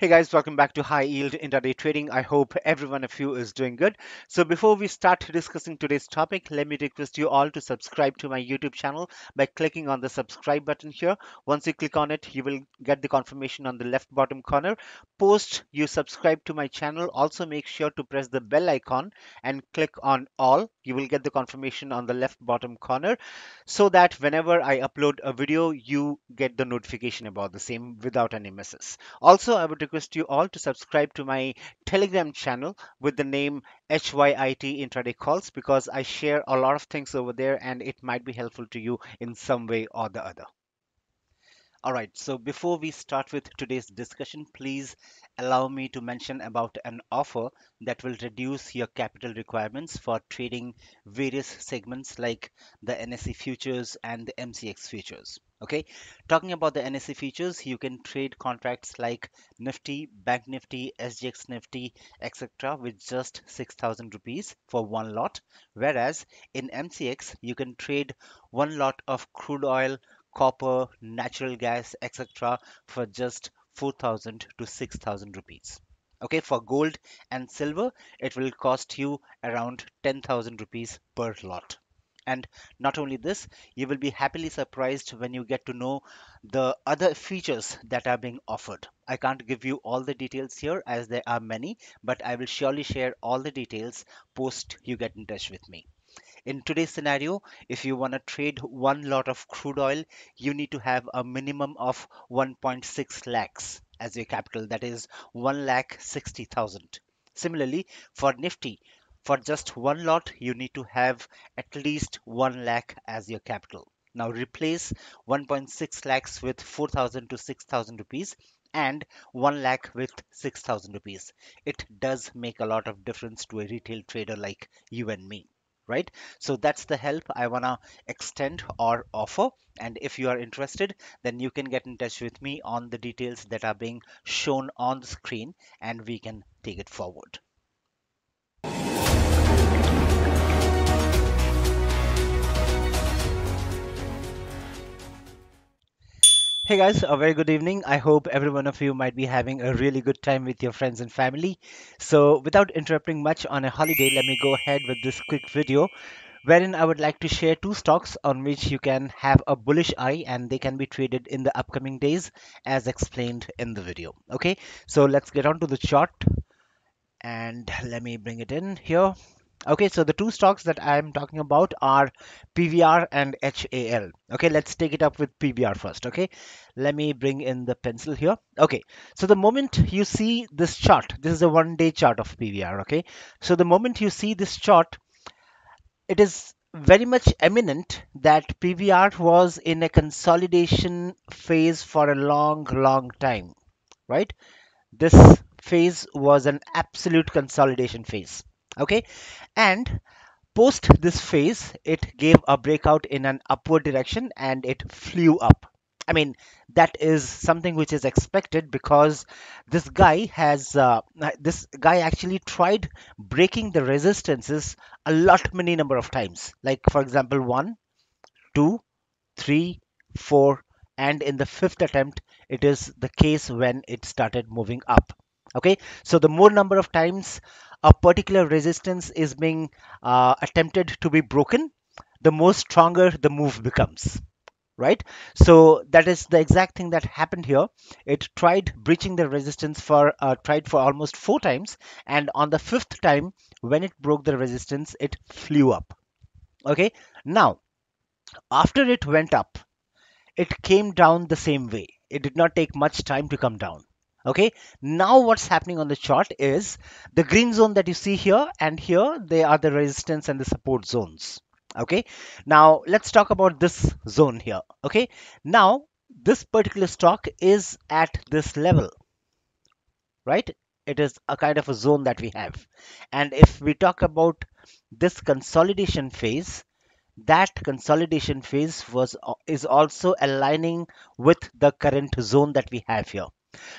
Hey guys, welcome back to High Yield Intraday Trading. I hope every one of you is doing good. So before we start discussing today's topic, let me request you all to subscribe to my YouTube channel by clicking on the subscribe button here. Once you click on it, you will get the confirmation on the left bottom corner. Post you subscribe to my channel, also make sure to press the bell icon and click on all. You will get the confirmation on the left bottom corner so that whenever I upload a video, you get the notification about the same without any misses. Also, I would request you all to subscribe to my Telegram channel with the name HYIT Intraday Calls because I share a lot of things over there and it might be helpful to you in some way or the other. All right, so before we start with today's discussion, please allow me to mention about an offer that will reduce your capital requirements for trading various segments like the NSE futures and the MCX futures. Okay, talking about the NSE futures, you can trade contracts like Nifty, Bank Nifty, SGX Nifty, etc. with just 6,000 rupees for one lot. Whereas in MCX, you can trade one lot of crude oil, copper, natural gas, etc. for just 4,000 to 6,000 rupees. Okay, for gold and silver, it will cost you around 10,000 rupees per lot. And not only this, you will be happily surprised when you get to know the other features that are being offered. I can't give you all the details here as there are many, but I will surely share all the details post you get in touch with me. In today's scenario, if you want to trade one lot of crude oil, you need to have a minimum of 1.6 lakhs as your capital, that is 1 lakh 60,000. Similarly, for Nifty, for just one lot, you need to have at least 1 lakh as your capital. Now replace 1.6 lakhs with 4,000 to 6,000 rupees and 1 lakh with 6,000 rupees. It does make a lot of difference to a retail trader like you and me right? So that's the help I want to extend or offer. And if you are interested, then you can get in touch with me on the details that are being shown on the screen and we can take it forward. Hey guys, a very good evening. I hope every one of you might be having a really good time with your friends and family. So without interrupting much on a holiday, let me go ahead with this quick video wherein I would like to share two stocks on which you can have a bullish eye and they can be traded in the upcoming days as explained in the video. Okay, so let's get on to the chart and let me bring it in here. Okay, so the two stocks that I'm talking about are PVR and HAL. Okay, let's take it up with PVR first. Okay, let me bring in the pencil here. Okay, so the moment you see this chart, this is a one day chart of PVR. Okay, so the moment you see this chart, it is very much eminent that PVR was in a consolidation phase for a long, long time, right? This phase was an absolute consolidation phase okay and post this phase it gave a breakout in an upward direction and it flew up I mean, that is something which is expected because this guy has, uh, this guy actually tried breaking the resistances a lot many number of times. Like, for example, one, two, three, four, and in the fifth attempt, it is the case when it started moving up. Okay, so the more number of times a particular resistance is being uh, attempted to be broken, the more stronger the move becomes right? So that is the exact thing that happened here. It tried breaching the resistance for uh, tried for almost four times and on the fifth time when it broke the resistance it flew up okay? Now after it went up it came down the same way. It did not take much time to come down okay? Now what's happening on the chart is the green zone that you see here and here they are the resistance and the support zones. Okay? Now let's talk about this zone here. Okay? Now this particular stock is at this level. Right? It is a kind of a zone that we have. And if we talk about this consolidation phase that consolidation phase was is also aligning with the current zone that we have here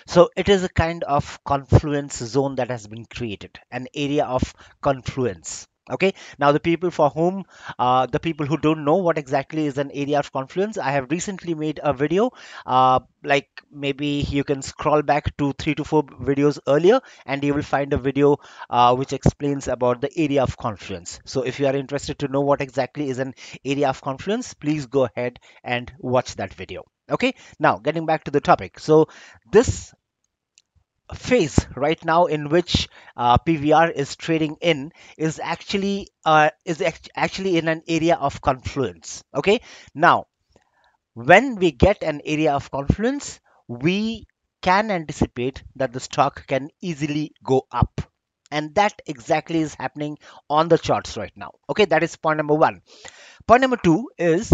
so it is a kind of confluence zone that has been created, an area of confluence. Okay, now the people for whom, uh, the people who don't know what exactly is an area of confluence, I have recently made a video. Uh, like maybe you can scroll back to three to four videos earlier, and you will find a video uh, which explains about the area of confluence. So if you are interested to know what exactly is an area of confluence, please go ahead and watch that video. Okay, now getting back to the topic. So this phase right now in which uh, PVR is trading in is actually uh, is act- actually in an area of confluence. Okay, now when we get an area of confluence, we can anticipate that the stock can easily go up. And that exactly is happening on the charts right now. Okay, that is point number one. Point number two is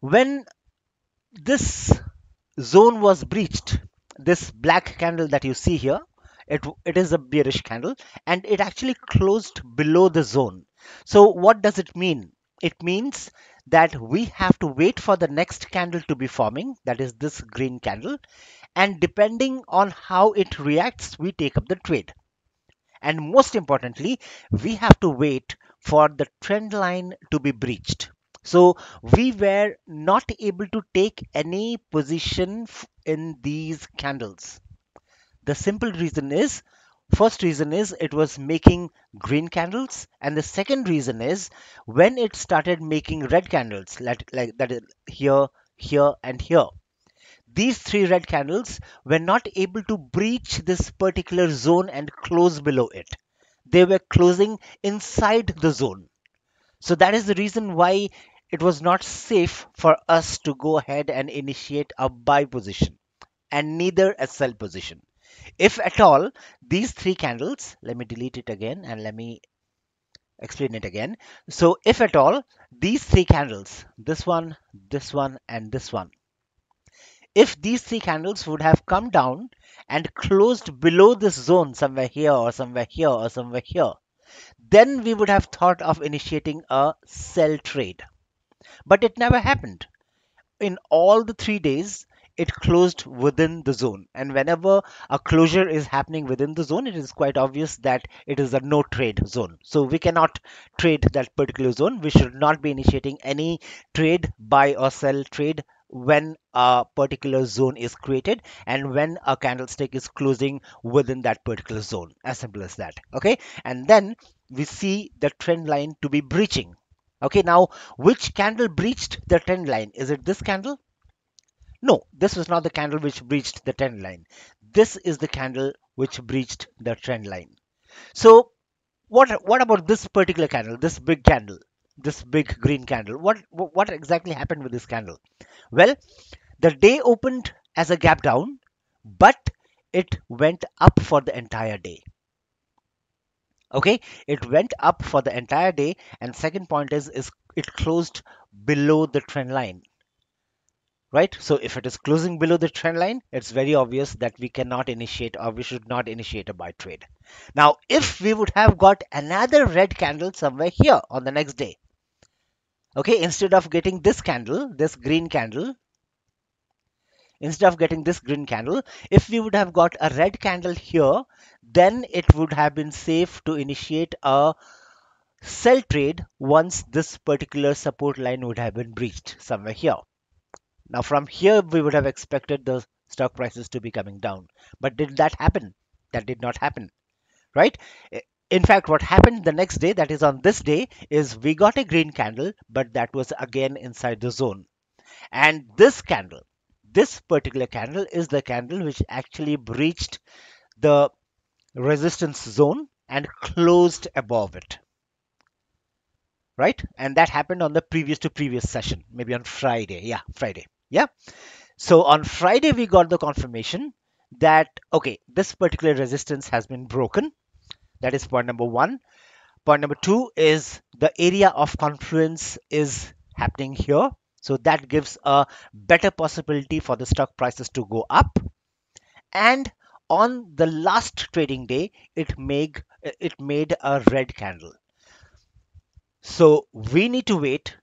when this zone was breached, this black candle that you see here, it, it is a bearish candle and it actually closed below the zone. So what does it mean? It means that we have to wait for the next candle to be forming, that is this green candle, and depending on how it reacts, we take up the trade. And most importantly, we have to wait for the trend line to be breached. So we were not able to take any position in these candles. The simple reason is first reason is it was making green candles and the second reason is when it started making red candles like, like that here here and here. These three red candles were not able to breach this particular zone and close below it. They were closing inside the zone. So that is the reason why it was not safe for us to go ahead and initiate a buy position and neither a sell position. If at all, these three candles, let me delete it again and let me explain it again. So if at all, these three candles, this one, this one, and this one, if these three candles would have come down and closed below this zone somewhere here or somewhere here or somewhere here, then we would have thought of initiating a sell trade. But it never happened. In all the three days, it closed within the zone. And whenever a closure is happening within the zone, it is quite obvious that it is a no trade zone. So we cannot trade that particular zone. We should not be initiating any trade, buy or sell trade when a particular zone is created and when a candlestick is closing within that particular zone as simple as that okay and then we see the trend line to be breaching okay now which candle breached the trend line is it this candle no, this was not the candle which breached the trend line. This is the candle which breached the trend line. So what what about this particular candle, this big candle, this big green candle? What what exactly happened with this candle? Well, the day opened as a gap down, but it went up for the entire day. Okay, it went up for the entire day, and second point is is it closed below the trend line right? So if it is closing below the trend line, it's very obvious that we cannot initiate or we should not initiate a buy trade. Now, if we would have got another red candle somewhere here on the next day, okay, instead of getting this candle, this green candle, instead of getting this green candle, if we would have got a red candle here, then it would have been safe to initiate a sell trade once this particular support line would have been breached somewhere here. Now from here we would have expected the stock prices to be coming down. But did that happen? That did not happen, right? In fact, what happened the next day, that is on this day, is we got a green candle, but that was again inside the zone. And this candle, this particular candle is the candle which actually breached the resistance zone and closed above it right and that happened on the previous to previous session maybe on friday yeah friday yeah. So on Friday, we got the confirmation that, okay, this particular resistance has been broken. That is point number one. Point number two is the area of confluence is happening here. So that gives a better possibility for the stock prices to go up. And on the last trading day, it made it made a red candle. So we need to wait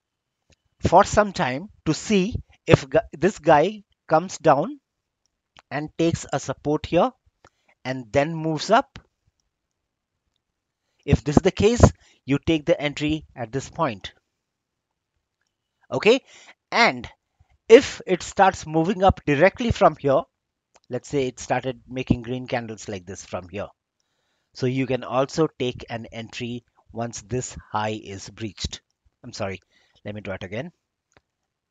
for some time to see if this guy comes down and takes a support here and then moves up If this is the case, you take the entry at this point. Okay, and if it starts moving up directly from here, let's say it started making green candles like this from here. So you can also take an entry once this high is breached. I'm sorry, let me draw it again.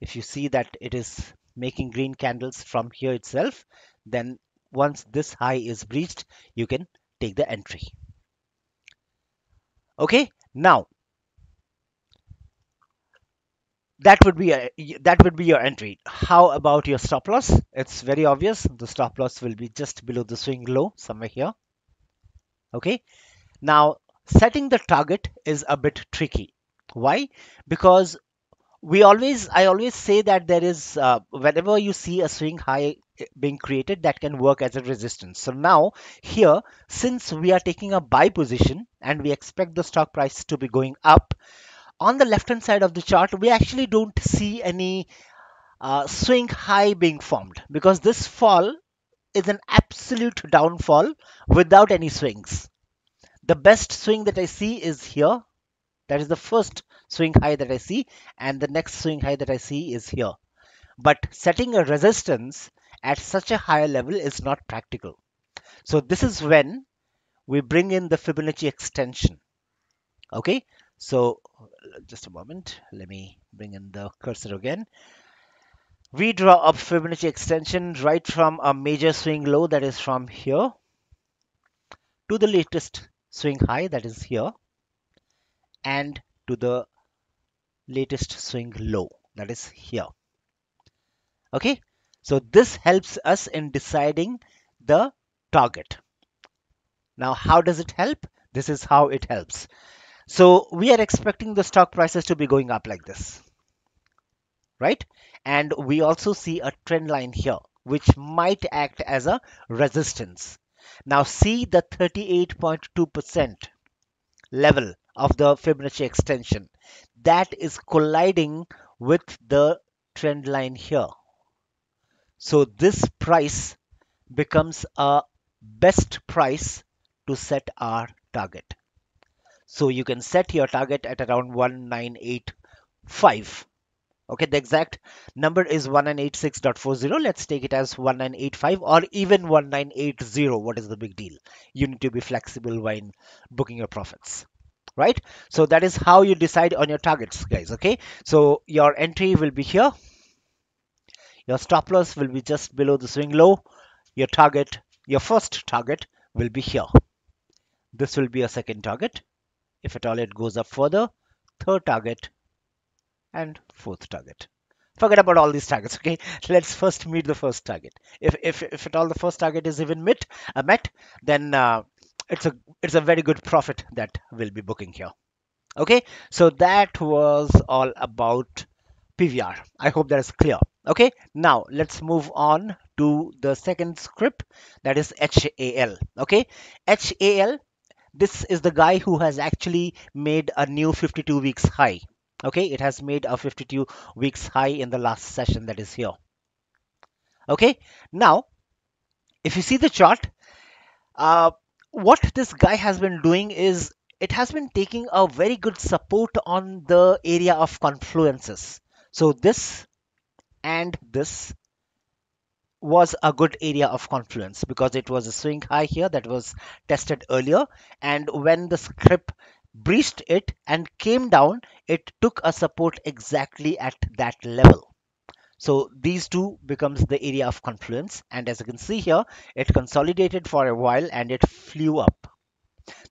If you see that it is making green candles from here itself, then once this high is breached, you can take the entry. Okay, now that would be a, that would be your entry. How about your stop loss? It's very obvious. The stop loss will be just below the swing low somewhere here. Okay, now setting the target is a bit tricky. Why? Because we always i always say that there is uh, whenever you see a swing high eh, being created that can work as a resistance so now here since we are taking a buy position and we expect the stock price to be going up on the left hand side of the chart we actually don't see any uh, swing high being formed because this fall is an absolute downfall without any swings the best swing that i see is here that is the first swing high that I see and the next swing high that I see is here. But setting a resistance at such a higher level is not practical. So this is when we bring in the Fibonacci extension. Okay, so just a moment. Let me bring in the cursor again. We draw up Fibonacci extension right from a major swing low that is from here to the latest swing high that is here and to the latest swing low that is here. Okay? So this helps us in deciding the target. Now how does it help? This is how it helps so we are expecting the stock prices to be going up like this right and we also see a trend line here which might act as a resistance now see the 38.2 percent level of the Fibonacci extension that is colliding with the trend line here. So this price becomes a best price to set our target. So you can set your target at around 1985. Okay, the exact number is 1986.40. Let's take it as 1985 or even 1980. What is the big deal? You need to be flexible when booking your profits right so that is how you decide on your targets guys okay so your entry will be here your stop loss will be just below the swing low your target your first target will be here this will be a second target if at all it goes up further third target and fourth target. Forget about all these targets okay? Let's first meet the first target. If if, if at all the first target is even met uh, met then uh, it's a it's a very good profit that we'll be booking here okay? So that was all about pvr i hope that is clear okay? Now let's move on to the second script that is hal okay? Hal this is the guy who has actually made a new 52 weeks high okay it has made a 52 weeks high in the last session that is here okay now if you see the chart uh, what this guy has been doing is it has been taking a very good support on the area of confluences. So this and this was a good area of confluence because it was a swing high here that was tested earlier and when the script breached it and came down it took a support exactly at that level so these two becomes the area of confluence. And as you can see here, it consolidated for a while and it flew up.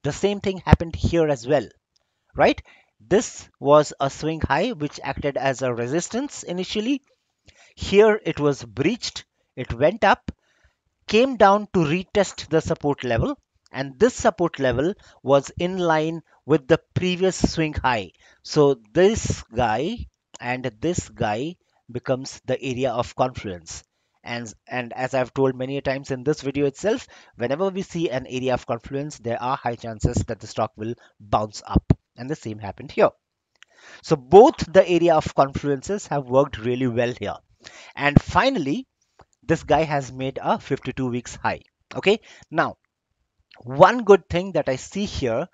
The same thing happened here as well, right? This was a swing high which acted as a resistance initially. Here it was breached, it went up, came down to retest the support level and this support level was in line with the previous swing high. So this guy and this guy becomes the area of confluence. And and as i've told many times in this video itself whenever we see an area of confluence there are high chances that the stock will bounce up. And the same happened here. So both the area of confluences have worked really well here. And finally this guy has made a 52 weeks high okay now one good thing that i see here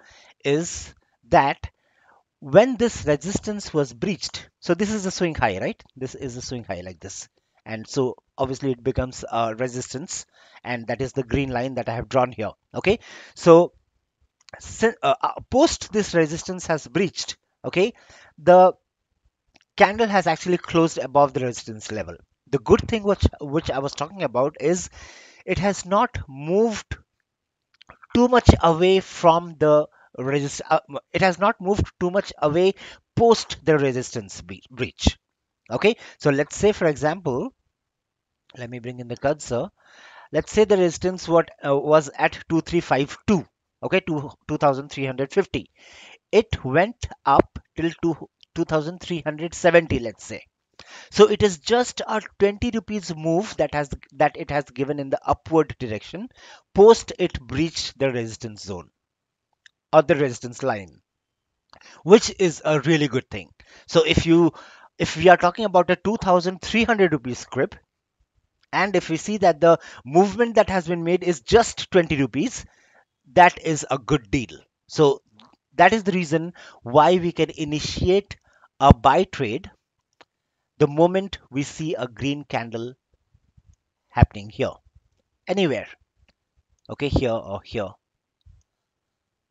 is that when this resistance was breached, so this is a swing high, right? This is a swing high like this. And so obviously it becomes a resistance and that is the green line that I have drawn here. Okay, so uh, uh, post this resistance has breached, okay, the candle has actually closed above the resistance level. The good thing which which I was talking about is it has not moved too much away from the resist uh, it has not moved too much away post the resistance breach. Okay? So let's say for example let me bring in the cursor. Let's say the resistance what uh, was at 2352 okay? To 2350 it went up till to 2370 let's say so it is just a 20 rupees move that has that it has given in the upward direction. Post it breached the resistance zone or the resistance line which is a really good thing. So if you if we are talking about a 2300 rupees script and if we see that the movement that has been made is just 20 rupees that is a good deal. So that is the reason why we can initiate a buy trade the moment we see a green candle happening here. Anywhere. Okay here or here.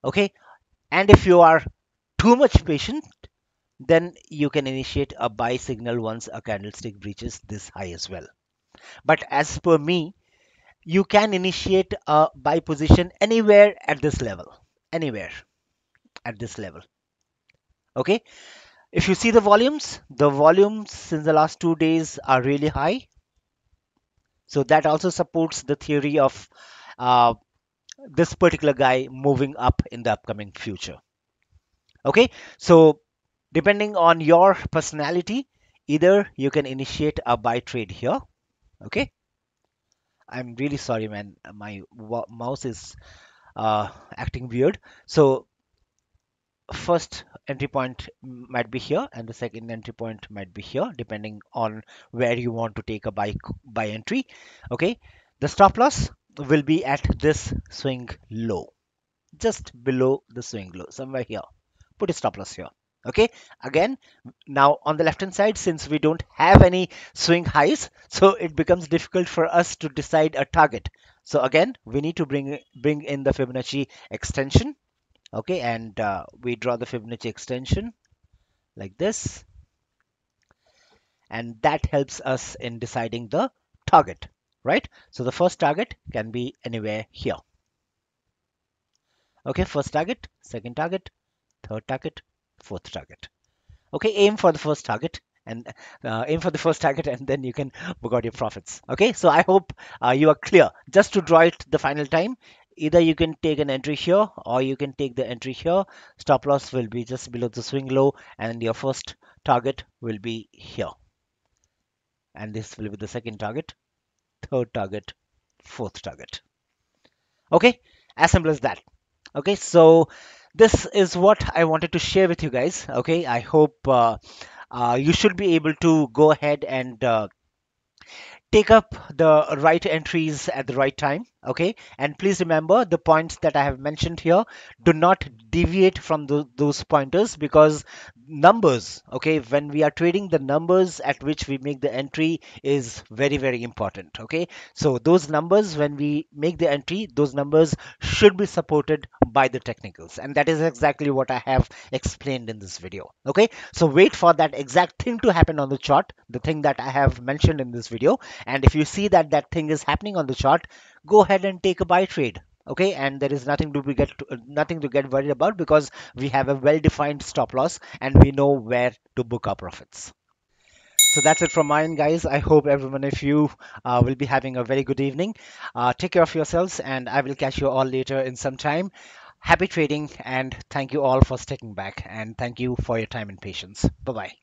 Okay? And if you are too much patient then you can initiate a buy signal once a candlestick breaches this high as well. But as per me you can initiate a buy position anywhere at this level. Anywhere at this level. Okay if you see the volumes, the volumes since the last two days are really high. So that also supports the theory of uh, this particular guy moving up in the upcoming future. Okay, so depending on your personality, either you can initiate a buy trade here. Okay, I'm really sorry, man. My mouse is uh, acting weird. So first entry point might be here and the second entry point might be here depending on where you want to take a buy buy entry okay? The stop loss will be at this swing low just below the swing low somewhere here. Put a stop loss here okay? Again now on the left hand side since we don't have any swing highs so it becomes difficult for us to decide a target. So again we need to bring bring in the Fibonacci extension okay and uh, we draw the Fibonacci extension like this. And that helps us in deciding the target right? So the first target can be anywhere here. Okay first target second target third target fourth target. Okay aim for the first target and uh, aim for the first target and then you can book out your profits. Okay so i hope uh, you are clear. Just to draw it the final time either you can take an entry here or you can take the entry here. Stop loss will be just below the swing low and your first target will be here. And this will be the second target third target fourth target. Okay as simple as that. Okay so this is what i wanted to share with you guys. Okay i hope uh, uh, you should be able to go ahead and uh, take up the right entries at the right time okay? And please remember the points that i have mentioned here. Do not deviate from the, those pointers because numbers okay? When we are trading the numbers at which we make the entry is very very important okay? So those numbers when we make the entry those numbers should be supported by the technicals. And that is exactly what i have explained in this video okay? So wait for that exact thing to happen on the chart the thing that i have mentioned in this video. And if you see that that thing is happening on the chart go ahead and take a buy trade okay? And there is nothing to be get to, nothing to get worried about because we have a well defined stop loss and we know where to book our profits. So that's it from mine guys. I hope everyone of you uh, will be having a very good evening. Uh, take care of yourselves and i will catch you all later in some time. Happy trading and thank you all for sticking back and thank you for your time and patience. Bye bye